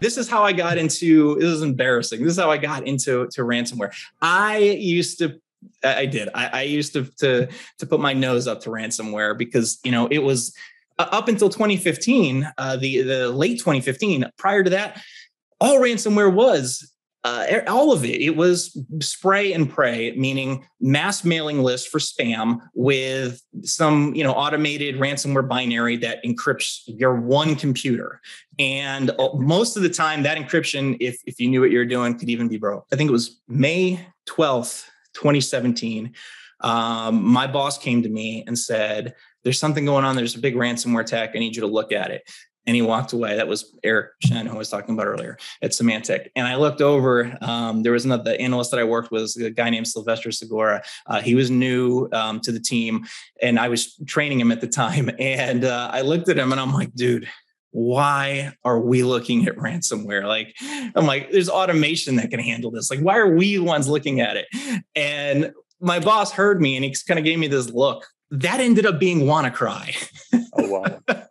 this is how I got into this is embarrassing. This is how I got into to ransomware. I used to I did. I, I used to, to to put my nose up to ransomware because you know it was uh, up until 2015, uh, the the late 2015. Prior to that, all ransomware was uh, all of it. It was spray and pray, meaning mass mailing list for spam with some, you know, automated ransomware binary that encrypts your one computer. And uh, most of the time, that encryption, if if you knew what you were doing, could even be broke. I think it was May 12th, 2017. Um, my boss came to me and said, "There's something going on. There's a big ransomware attack. I need you to look at it." And he walked away. That was Eric Chien, who I was talking about earlier at Symantec. And I looked over. Um, there was another analyst that I worked with, a guy named Sylvester Segura. Uh, he was new um, to the team, and I was training him at the time. And uh, I looked at him, and I'm like, dude. Why are we looking at ransomware? Like, I'm like, there's automation that can handle this. Like, why are we the ones looking at it? And my boss heard me and he kind of gave me this look. That ended up being WannaCry. Oh wow.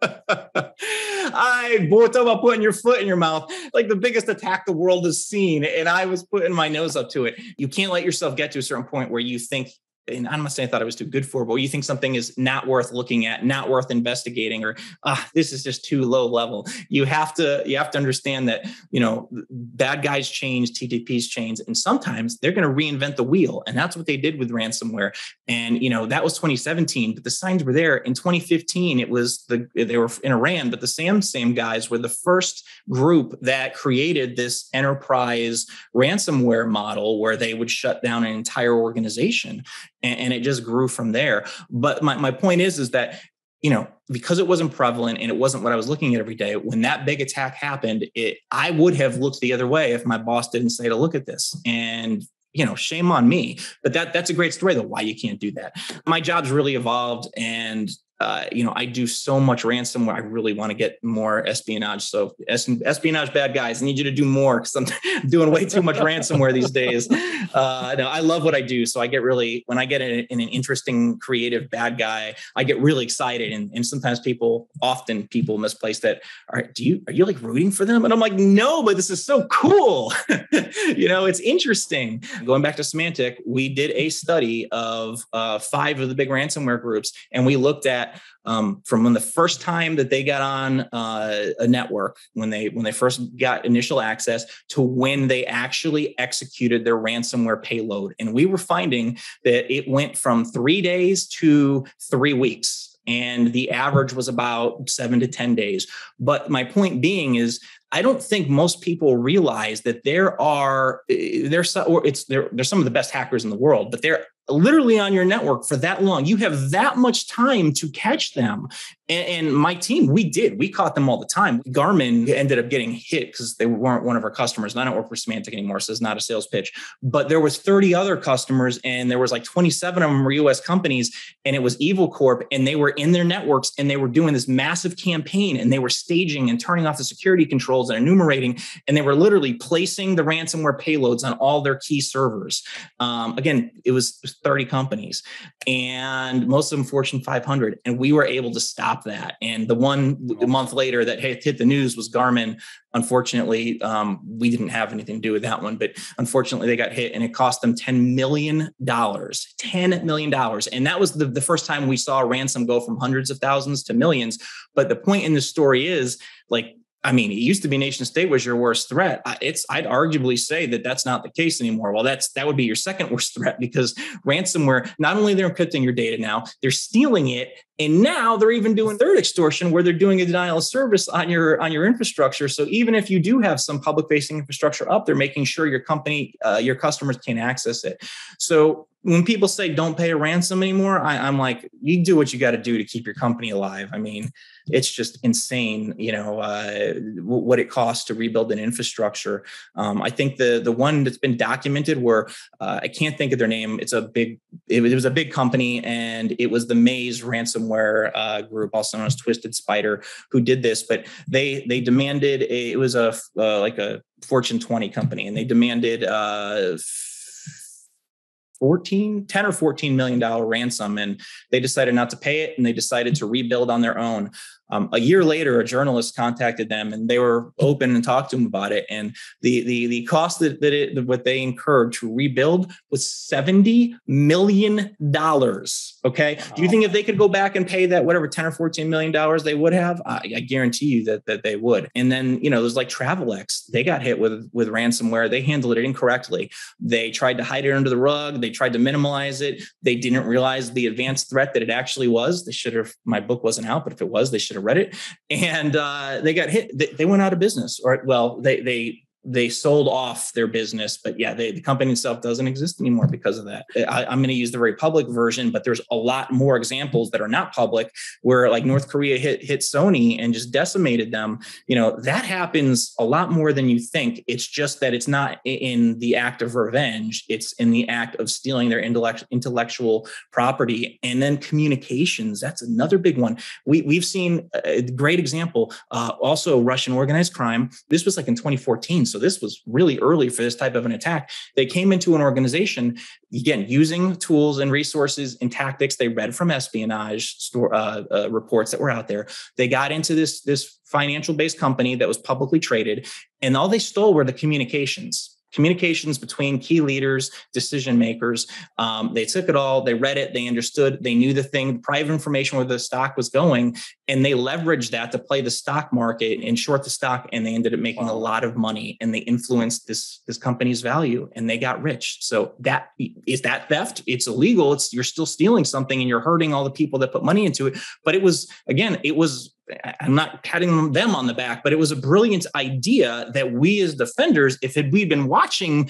I boy, about putting your foot in your mouth, like the biggest attack the world has seen. And I was putting my nose up to it. You can't let yourself get to a certain point where you think and I'm not saying I thought it was too good for, but you think something is not worth looking at, not worth investigating, or ah, this is just too low level. You have to you have to understand that you know bad guys change, TTPs change, and sometimes they're going to reinvent the wheel, and that's what they did with ransomware. And you know that was 2017, but the signs were there. In 2015, it was the they were in Iran, but the same same guys were the first group that created this enterprise ransomware model where they would shut down an entire organization and, and it just grew from there. But my, my point is, is that you know because it wasn't prevalent and it wasn't what i was looking at every day when that big attack happened it i would have looked the other way if my boss didn't say to look at this. And you know shame on me. But that that's a great story though why you can't do that. My job's really evolved and uh, you know, I do so much ransomware. I really want to get more espionage. So espionage bad guys, I need you to do more because I'm doing way too much ransomware these days. Uh, no, I love what I do. So I get really, when I get in, in, an interesting, creative bad guy, I get really excited. And, and sometimes people, often people misplace that. All right, do you, are you like rooting for them? And I'm like, no, but this is so cool. you know, it's interesting. Going back to Symantec, we did a study of uh, five of the big ransomware groups and we looked at that um, from when the first time that they got on uh, a network, when they when they first got initial access, to when they actually executed their ransomware payload, and we were finding that it went from three days to three weeks and the average was about seven to 10 days. But my point being is, I don't think most people realize that there are eh, there's it's there, there's some of the best hackers in the world, but they're literally on your network for that long. You have that much time to catch them. And, and, my team, we did. We caught them all the time. Garmin ended up getting hit because they weren't one of our customers. And I don't work for Symantec anymore, so it's not a sales pitch. But there was 30 other customers, and there was like 27 of them were US companies, and it was Evil Corp, and they were in their networks, and they were doing this massive campaign, and they were staging and turning off the security controls and enumerating, and they were literally placing the ransomware payloads on all their key servers. Um, again, it was 30 companies, and most of them Fortune 500, and we were able to stop that. And the one month later that hit the news was Garmin. Unfortunately, um, we didn't have anything to do with that one, but unfortunately, they got hit and it cost them $10 million. $10 million. And that was the, the first time we saw ransom go from hundreds of thousands to millions. But the point in the story is like, I mean, it used to be nation state was your worst threat. It's I'd arguably say that that's not the case anymore. Well, that's that would be your second worst threat because ransomware not only they're encrypting your data now, they're stealing it, and now they're even doing third extortion where they're doing a denial of service on your on your infrastructure. So even if you do have some public facing infrastructure up, they're making sure your company, uh, your customers can't access it. So when people say don't pay a ransom anymore, I, I'm like, you do what you got to do to keep your company alive. I mean it's just insane, you know, uh, what it costs to rebuild an infrastructure. Um, I think the the one that's been documented where uh, I can't think of their name. It's a big, it, was a big company, and it was the Maze ransomware uh, group, also known as Twisted Spider, who did this. But they they demanded a, it was a uh, like a Fortune 20 company, and they demanded uh, 14 10 or 14 million dollar ransom and they decided not to pay it and they decided to rebuild on their own Um, a year later, a journalist contacted them and they were open and talked to them about it. And the the the cost that, that it what they incurred to rebuild was 70 million dollars. Okay. Wow. Do you think if they could go back and pay that whatever 10 or 14 million dollars they would have? I, I guarantee you that that they would. And then, you know, there's like Travelex, they got hit with with ransomware. They handled it incorrectly. They tried to hide it under the rug, they tried to minimize it. They didn't realize the advanced threat that it actually was. They should have my book wasn't out, but if it was, they should have read it. And uh, they got hit. They, they went out of business, or well, they they they sold off their business, but yeah, they, the company itself doesn't exist anymore because of that. I, am going to use the very public version, but there's a lot more examples that are not public where like North Korea hit hit Sony and just decimated them. You know that happens a lot more than you think. It's just that it's not in the act of revenge; it's in the act of stealing their intellect, intellectual property and then communications. That's another big one. We we've seen a great example. Uh, also, Russian organized crime. This was like in 2014. So this was really early for this type of an attack. They came into an organization, again, using tools and resources and tactics they read from espionage store, uh, uh, reports that were out there. They got into this, this financial based company that was publicly traded, and all they stole were the communications communications between key leaders, decision makers. Um, they took it all, they read it, they understood, they knew the thing, private information where the stock was going, and they leveraged that to play the stock market and short the stock. And they ended up making wow. a lot of money, and they influenced this this company's value, and they got rich. So that is that theft. It's illegal. It's you're still stealing something, and you're hurting all the people that put money into it. But it was again, it was I'm not patting them on the back, but it was a brilliant idea that we as defenders, if we'd been watching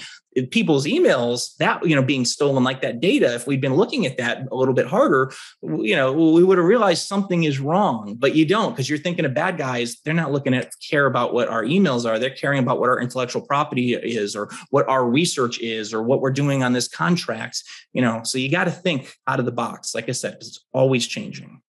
people's emails that you know being stolen like that data if we'd been looking at that a little bit harder you know we would have realized something is wrong. But you don't because you're thinking of bad guys. They're not looking at care about what our emails are. They're caring about what our intellectual property is or what our research is or what we're doing on this contract you know. So you got to think out of the box. Like i said it's always changing